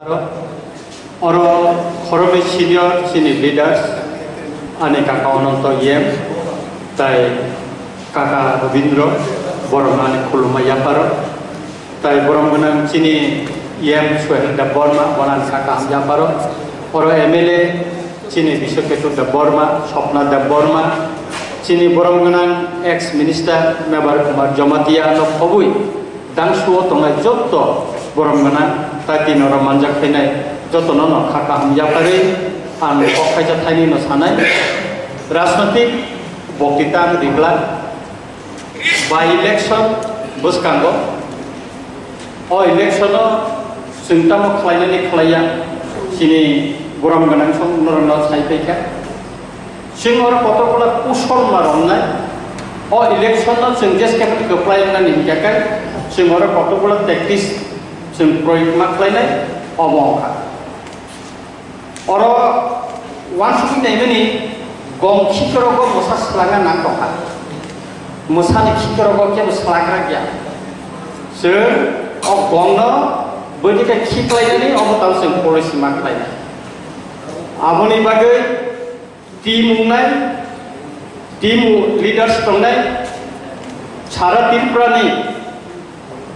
Oro Horobe senior sini leaders ane kaka ononto yem tai kaka Robindro borong ane kuluma yaparo tai borong menang sini yem suher da borma bonan kaka yaparo oro MLA sini bishoketu da borma sopna da borma sini borong menang ex minister mebar kumar jomatia no kobui dangsuo tongai jotto borong menang रातिनोर मानजाबथायनाय जतन' न खाखा हमजाबारि आं खायजाथायनि न सानाय राजनैतिक बक्तृता रिब्ला बाय इलेक्शन बसकांग अ इलेक्शन जोंताम खालायनानै खालाया सिनि गरम गोनां सम नरना सायफैखा सिङर पत्रकला कुसल मारनाय अ इलेक्शन जों जेस केपिटलखौ प्लायनानै हिंखाखाय सिङर पत्रकला टेक्टिस sing proyek maklene omong ka oro wansi ini meni gong kikoro go musa selangan nak toka musa ni kikoro go ke selangan gya se o gong no bodi ke kiklai ni omo oh, tau sing polisi maklai ini. bagai tim nai tim leaders tongnai cara tim নেই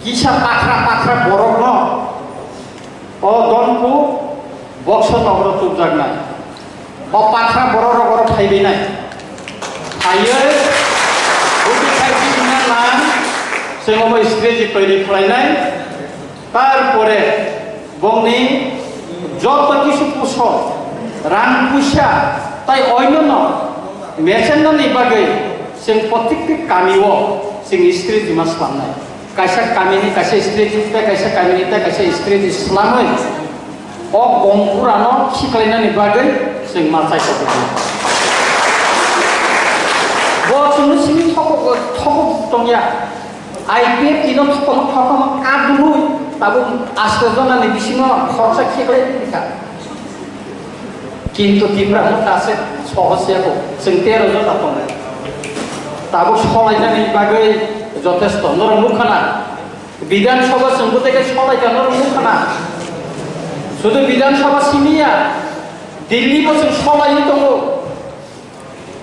কিসা পাখরা পাখরা বরক ন অদনকু box নগর চুপজাক নাই। অ, পাখরা বড় নগর খাইবে না না স্ক্রেজি তৈরি খাইনাই তারপরে বংনি, যত কিছু পুষ রান পুষা তাই অন্য ন। মেসেন বাগে जों प्रत्येकटि गामियाव जों स्ट्रेजिमास खालामनाय kaisha kaisha istrejista kaisha kaminita kaisha istrej islamai o gongkurano siklainani bagai sing masai kokono bo sunu sini tokok tokok tongya IPF kino tokok tokok kadulu tabu asrojona ni bisino khorsa sikle nika কিন্তু তিমরা মত আছে সহজ যাব সিং তেরো জন আপনার তাবো সবাই জানি বাগে যথেষ্ট। নরম মুখ না বিধানসভা সঙ্গ থেকে সবাইকে নরম মুখ না শুধু বিধানসভা সিনিয়া দিল্লি বসে সবাই তো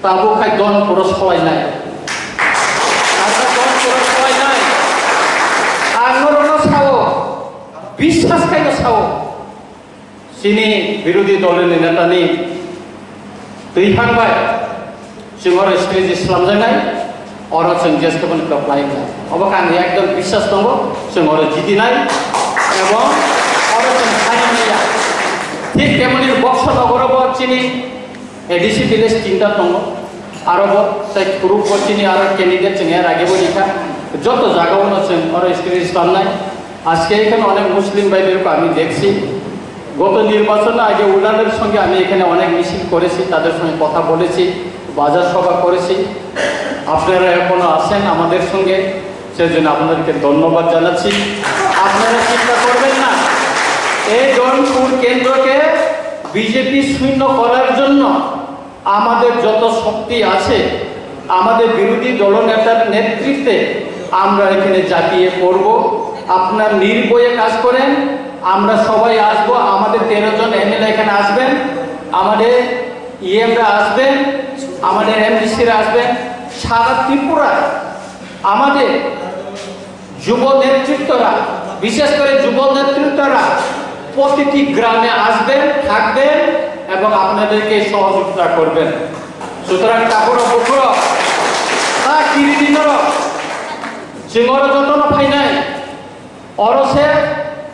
তাবো খাই দল পুরো সবাই নাই। বিশ্বাস খাই চাও চিনি বিরোধী দলের নেতানি। দুই ফাংবায় সিংহর স্টেজ ইসলাম জানায় अरू सङ्घको पनि कप অব छ একদম বিশ্বাস एकदम विश्वास नभयो सङ्घहरू নাই এবং অরচন ঠিক তেমনি বক্স নগরব চিনি এডিসি ভিলেজ চিন্তা তঙ্গ আরব সেই গ্রুপ চিনি আর ক্যান্ডিডেট চিনে আর আগে লিখা যত জাগাও আছেন ওর স্ক্রিন স্থান নাই আজকে এখানে অনেক মুসলিম ভাইদেরকে আমি দেখছি গত নির্বাচন আগে উলানের সঙ্গে আমি এখানে অনেক মিছিল করেছি তাদের সঙ্গে কথা বলেছি বাজার সভা করেছি আপনারা এখনও আছেন আমাদের সঙ্গে, সেজন্য আপনাদেরকে ধন্যবাদ জানাচ্ছি। আপনারা চিন্তা করবেন না, এই জনপুর কেন্দ্রকে বিজেপি শূন্য করার জন্য আমাদের যত শক্তি আছে, আমাদের বিরোধী দলনেতার নেতৃত্বে আমরা এখানে জাপিয়ে পড়ব। আপনার নির্ভয়ে কাজ করেন, আমরা সবাই আসব। আমাদের তেরো জন এমএলএ এখানে আসবেন, আমাদের ইএমরা আসবেন, আমাদের এমডিসিরা আসবেন। সারা ত্রিপুরা, আমাদের যুব নেতৃত্বরা, বিশেষ করে যুব নেতৃত্বরা প্রতিটি গ্রামে আসবেন, থাকবেন এবং আপনাদেরকে সহযোগিতা করবেন। সুতরাং কাপড় পুকুর তা কিরি দিনর চিঙর যতন ফাইনাই অরসে,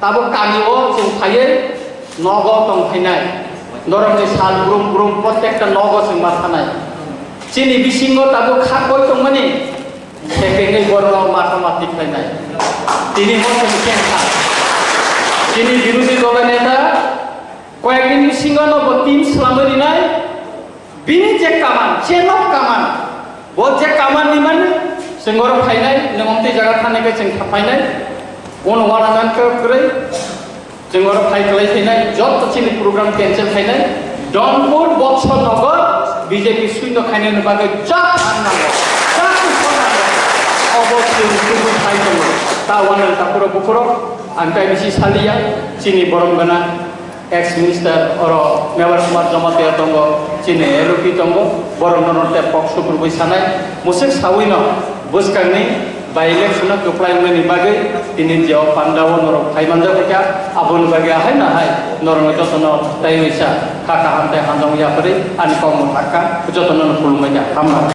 তাবো কানিও চৌথাইয়ে নগ তংফাইনাই নরমনি সাল গ্রুম গ্রুম প্রত্যেকটা নগ চিংবা থানায় Sini bisingo tago khakoi tong mani. Kepengei borong matematik lain তিনি তিনি বিরোধী দলের নেতা। কয়েকদিন সিংহ নব তিন সালামের নাই। বিনি যে কামান চেনব কামান। ও যে কামান নিমান সিংহর ফাইনাই নমতে জায়গা থানাকে চেন ফাইনাই কোন ওয়ানাজান করে? সিংহর ফাইকলাই ফাইনাই যত চিনি প্রোগ্রাম ক্যান্সেল ফাইনাই ডনপুর বিজেপি শূন্য খাইনে বাদে যা tawanan tapuro bukuro ang kay misi salia sini borong gana ex minister oro mewar smart jamate tongo sini elupi tongo borong nonorte poksu purboi sanai musik sawino buskani বা election উপায়নী বাকে তিনি যাও পান্ডাও নরক থাইমানজা পেকা আবন বাকে আহে না হাই নরম যতন তাই হইসা কাকা হাতে হাঁদং ইয়া করে আনি কম থাকা যতন খুলমাই হামা